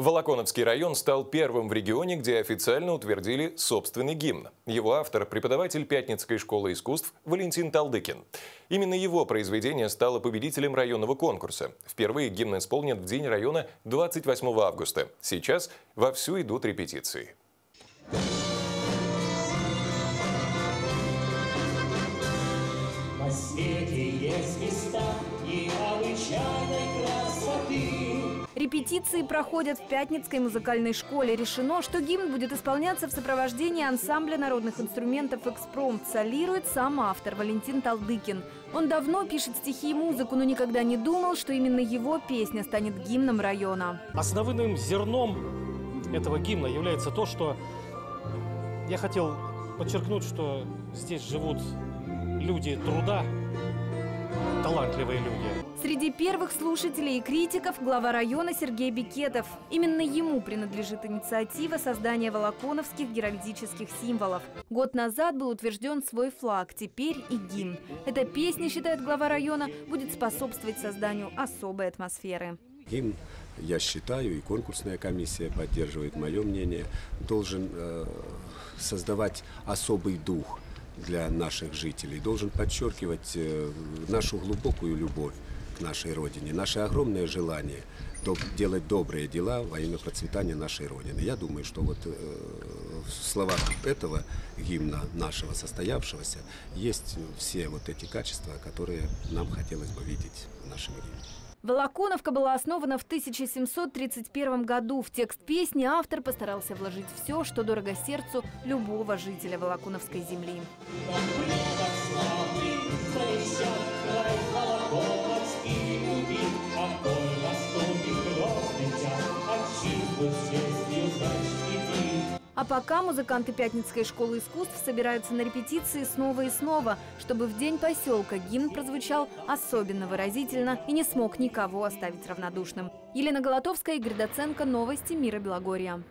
Волоконовский район стал первым в регионе, где официально утвердили собственный гимн. Его автор – преподаватель Пятницкой школы искусств Валентин Талдыкин. Именно его произведение стало победителем районного конкурса. Впервые гимн исполнен в День района 28 августа. Сейчас вовсю идут репетиции. На свете есть места необычайной красоты. Репетиции проходят в Пятницкой музыкальной школе. Решено, что гимн будет исполняться в сопровождении ансамбля народных инструментов «Экспромт». Солирует сам автор Валентин Талдыкин. Он давно пишет стихи и музыку, но никогда не думал, что именно его песня станет гимном района. Основным зерном этого гимна является то, что я хотел подчеркнуть, что здесь живут люди труда, талантливые люди. Среди первых слушателей и критиков глава района Сергей Бикетов. Именно ему принадлежит инициатива создания волоконовских геральдических символов. Год назад был утвержден свой флаг, теперь и гимн. Эта песня, считает глава района, будет способствовать созданию особой атмосферы. Гимн, я считаю, и конкурсная комиссия поддерживает мое мнение, должен э, создавать особый дух для наших жителей, должен подчеркивать э, нашу глубокую любовь к нашей Родине, наше огромное желание делать добрые дела во имя процветания нашей Родины. Я думаю, что вот э, в словах этого гимна нашего состоявшегося есть все вот эти качества, которые нам хотелось бы видеть в нашем гимне. Волоконовка была основана в 1731 году. В текст песни автор постарался вложить все, что дорого сердцу любого жителя Волоконовской земли. А пока музыканты Пятницкой школы искусств собираются на репетиции снова и снова, чтобы в день поселка гимн прозвучал особенно выразительно и не смог никого оставить равнодушным. Елена Голотовская, Игорь Доценко, Новости мира Белогорья.